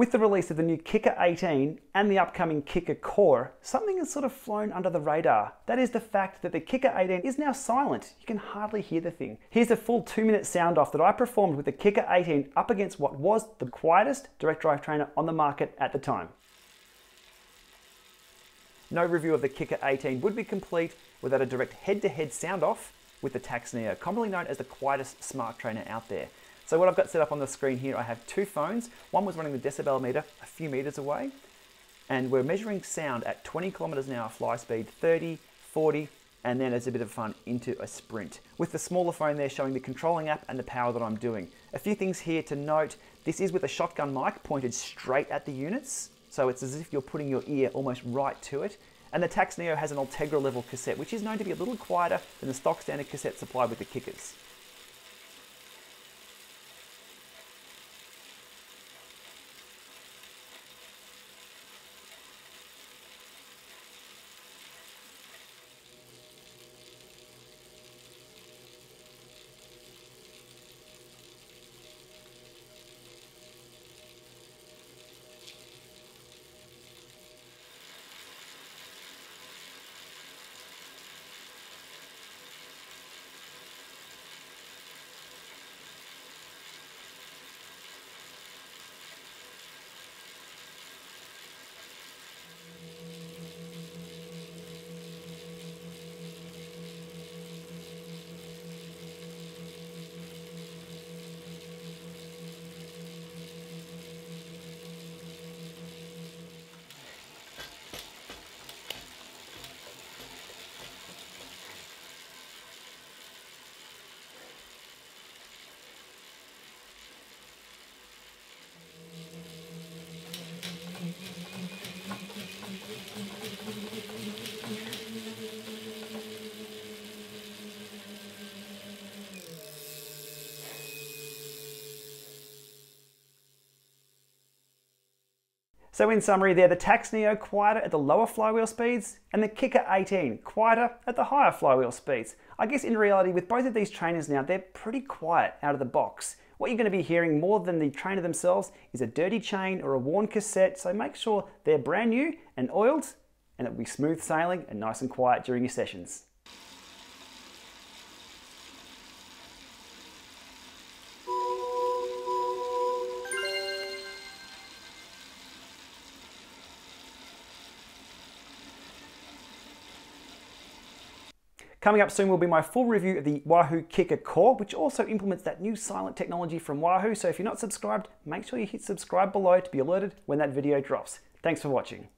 With the release of the new Kickr 18 and the upcoming Kickr Core, something has sort of flown under the radar. That is the fact that the Kickr 18 is now silent. You can hardly hear the thing. Here's a full two minute sound off that I performed with the Kickr 18 up against what was the quietest direct drive trainer on the market at the time. No review of the Kickr 18 would be complete without a direct head-to-head sound off with the Tacx Neo, commonly known as the quietest smart trainer out there. So what I've got set up on the screen here, I have two phones. One was running the decibel meter a few meters away, and we're measuring sound at 20 kilometers an hour fly speed, 30, 40, and then as a bit of fun into a sprint. With the smaller phone there showing the controlling app and the power that I'm doing. A few things here to note, this is with a shotgun mic pointed straight at the units, so it's as if you're putting your ear almost right to it. And the Tacx Neo has an Ultegra level cassette, which is known to be a little quieter than the stock standard cassette supplied with the Kickrs. So in summary there, the Tacx Neo quieter at the lower flywheel speeds and the Kickr 18 quieter at the higher flywheel speeds. I guess in reality with both of these trainers now, they're pretty quiet out of the box. What you're going to be hearing more than the trainer themselves is a dirty chain or a worn cassette, so make sure they're brand new and oiled and it'll be smooth sailing and nice and quiet during your sessions. Coming up soon will be my full review of the Wahoo Kickr Core, which also implements that new silent technology from Wahoo. So if you're not subscribed, make sure you hit subscribe below to be alerted when that video drops. Thanks for watching.